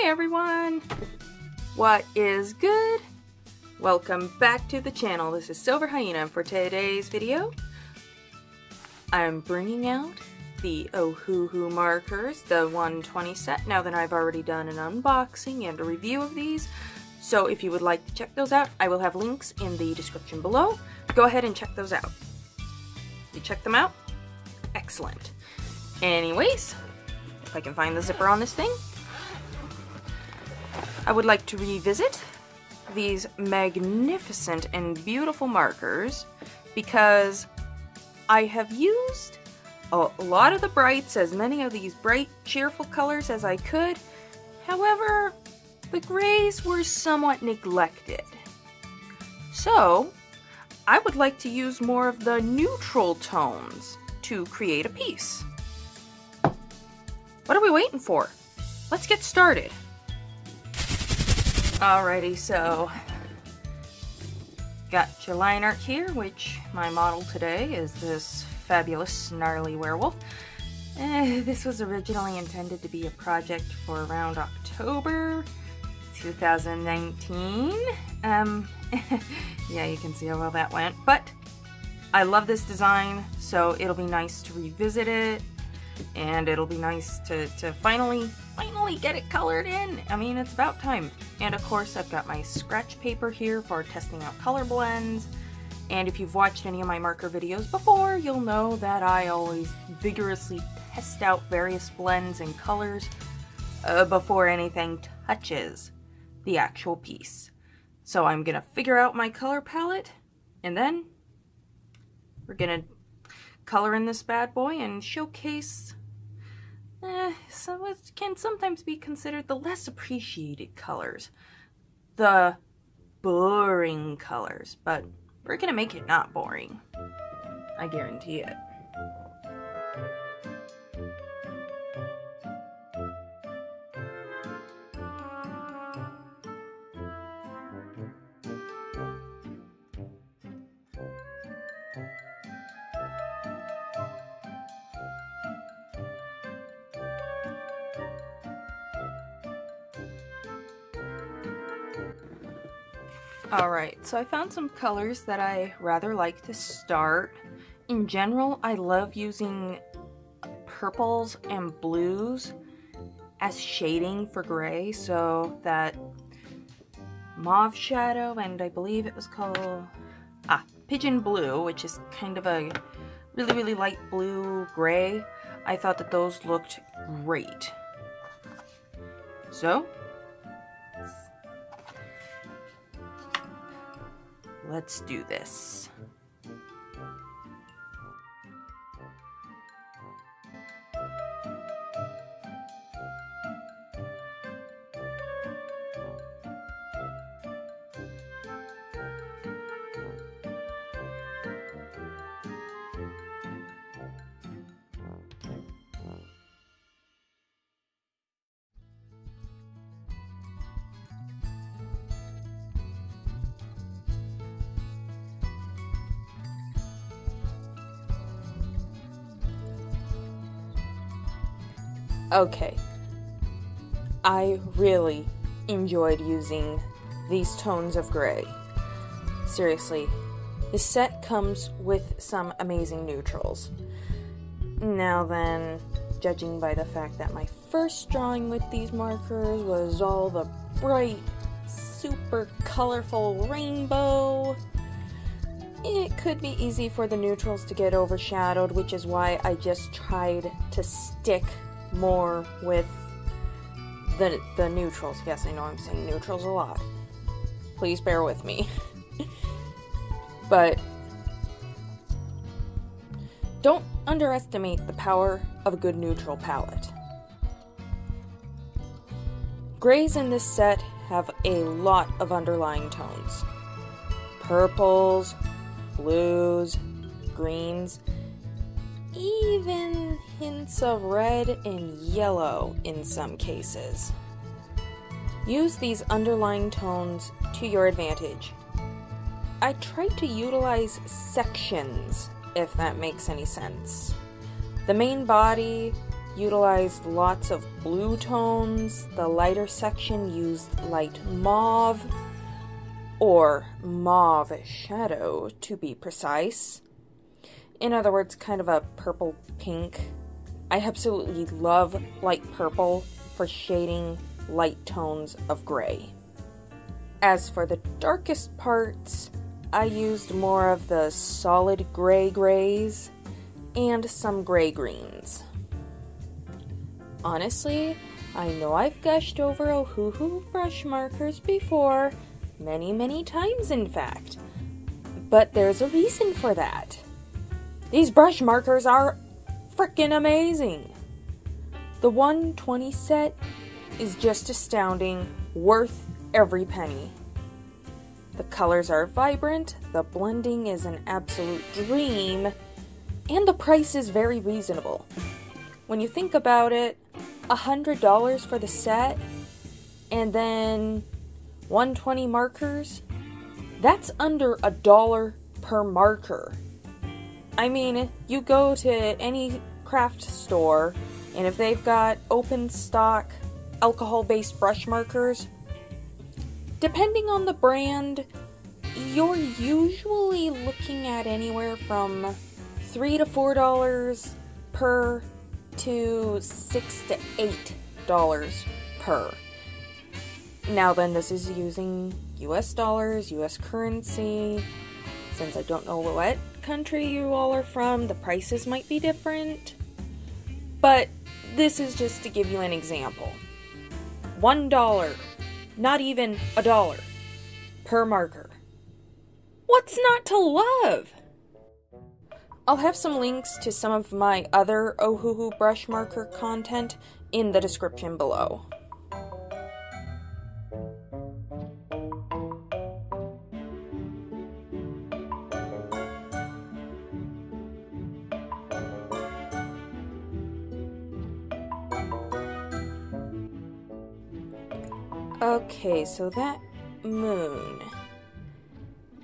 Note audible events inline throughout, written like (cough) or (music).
Hey everyone! What is good? Welcome back to the channel. This is Silver Hyena. For today's video, I'm bringing out the Ohuhu markers, the 120 set, now that I've already done an unboxing and a review of these. So if you would like to check those out, I will have links in the description below. Go ahead and check those out. You check them out? Excellent. Anyways, if I can find the zipper on this thing, I would like to revisit these magnificent and beautiful markers because I have used a lot of the brights, as many of these bright, cheerful colors as I could. However, the grays were somewhat neglected. So, I would like to use more of the neutral tones to create a piece. What are we waiting for? Let's get started. Alrighty, so got your line art here, which my model today is this fabulous gnarly werewolf. Eh, this was originally intended to be a project for around October 2019. Um, (laughs) yeah, you can see how well that went, but I love this design, so it'll be nice to revisit it, and it'll be nice to, to finally finally get it colored in. I mean, it's about time. And of course, I've got my scratch paper here for testing out color blends. And if you've watched any of my marker videos before, you'll know that I always vigorously test out various blends and colors uh, before anything touches the actual piece. So I'm gonna figure out my color palette, and then we're gonna color in this bad boy and showcase eh, so it can sometimes be considered the less appreciated colors. The boring colors, but we're gonna make it not boring. I guarantee it. Alright, so I found some colors that I rather like to start. In general, I love using purples and blues as shading for gray, so that mauve shadow, and I believe it was called, ah, pigeon blue, which is kind of a really, really light blue gray. I thought that those looked great. So, Let's do this. Okay. I really enjoyed using these tones of gray. Seriously, this set comes with some amazing neutrals. Now then, judging by the fact that my first drawing with these markers was all the bright, super colorful rainbow, it could be easy for the neutrals to get overshadowed, which is why I just tried to stick more with the, the neutrals. Yes, I know I'm saying neutrals a lot. Please bear with me. (laughs) but don't underestimate the power of a good neutral palette. Grays in this set have a lot of underlying tones. Purples, blues, greens, even hints of red and yellow in some cases. Use these underlying tones to your advantage. I tried to utilize sections, if that makes any sense. The main body utilized lots of blue tones. The lighter section used light mauve, or mauve shadow to be precise. In other words, kind of a purple pink. I absolutely love light purple for shading light tones of gray. As for the darkest parts, I used more of the solid gray grays and some gray greens. Honestly, I know I've gushed over Ohuhu brush markers before, many, many times in fact, but there's a reason for that. These brush markers are freaking amazing. The 120 set is just astounding, worth every penny. The colors are vibrant, the blending is an absolute dream, and the price is very reasonable. When you think about it, $100 for the set, and then 120 markers, that's under a dollar per marker. I mean, you go to any craft store, and if they've got open stock alcohol based brush markers, depending on the brand, you're usually looking at anywhere from three to four dollars per to six to eight dollars per. Now then, this is using US dollars, US currency. Since I don't know what country you all are from, the prices might be different. But this is just to give you an example. One dollar, not even a dollar, per marker. What's not to love? I'll have some links to some of my other Ohuhu brush marker content in the description below. Okay, so that moon.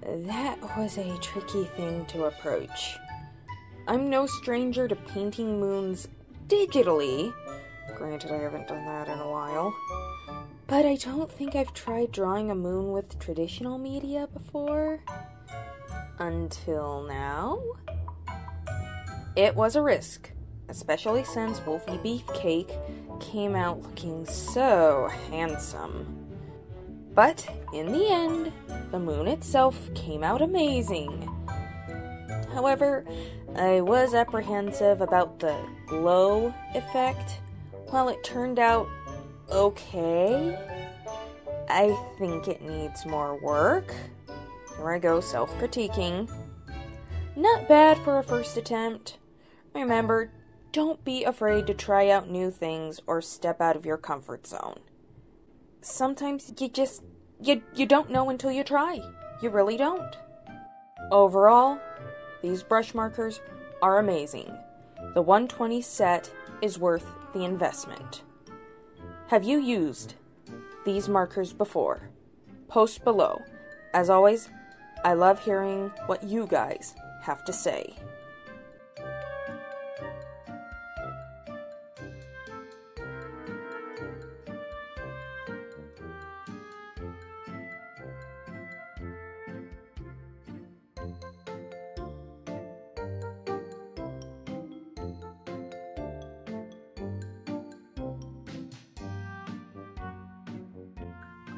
That was a tricky thing to approach. I'm no stranger to painting moons digitally. Granted, I haven't done that in a while. But I don't think I've tried drawing a moon with traditional media before. Until now. It was a risk, especially since Wolfie Beefcake came out looking so handsome. But in the end, the moon itself came out amazing. However, I was apprehensive about the glow effect. While it turned out okay, I think it needs more work. Here I go, self critiquing. Not bad for a first attempt. Remember, don't be afraid to try out new things or step out of your comfort zone. Sometimes you just you you don't know until you try. You really don't. Overall, these brush markers are amazing. The 120 set is worth the investment. Have you used these markers before? Post below. As always, I love hearing what you guys have to say.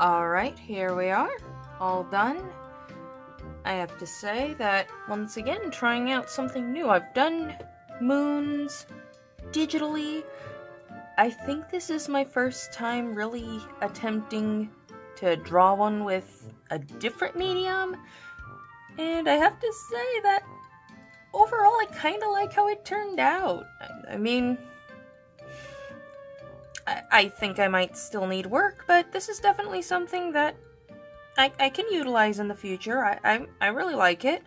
Alright, here we are, all done. I have to say that, once again, trying out something new. I've done moons digitally. I think this is my first time really attempting to draw one with a different medium. And I have to say that overall I kind of like how it turned out. I mean, I, think I might still need work, but this is definitely something that I, I can utilize in the future. I, I, I really like it.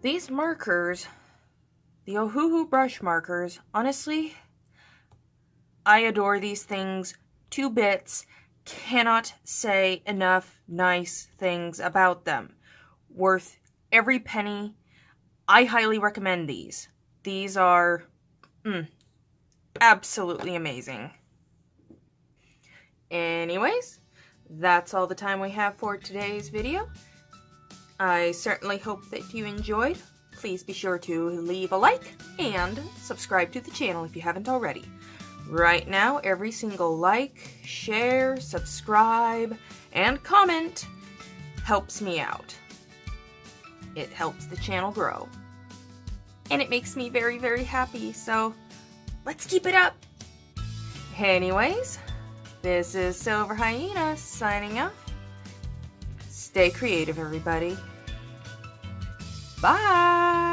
These markers, the Ohuhu brush markers, honestly, I adore these things to bits. Cannot say enough nice things about them. Worth every penny. I highly recommend these. These are mm, absolutely amazing. Anyways, that's all the time we have for today's video. I certainly hope that you enjoyed. Please be sure to leave a like and subscribe to the channel if you haven't already. Right now, every single like, share, subscribe, and comment helps me out. It helps the channel grow. And it makes me very, very happy, so let's keep it up! Anyways, this is Silver Hyena signing off. Stay creative, everybody. Bye!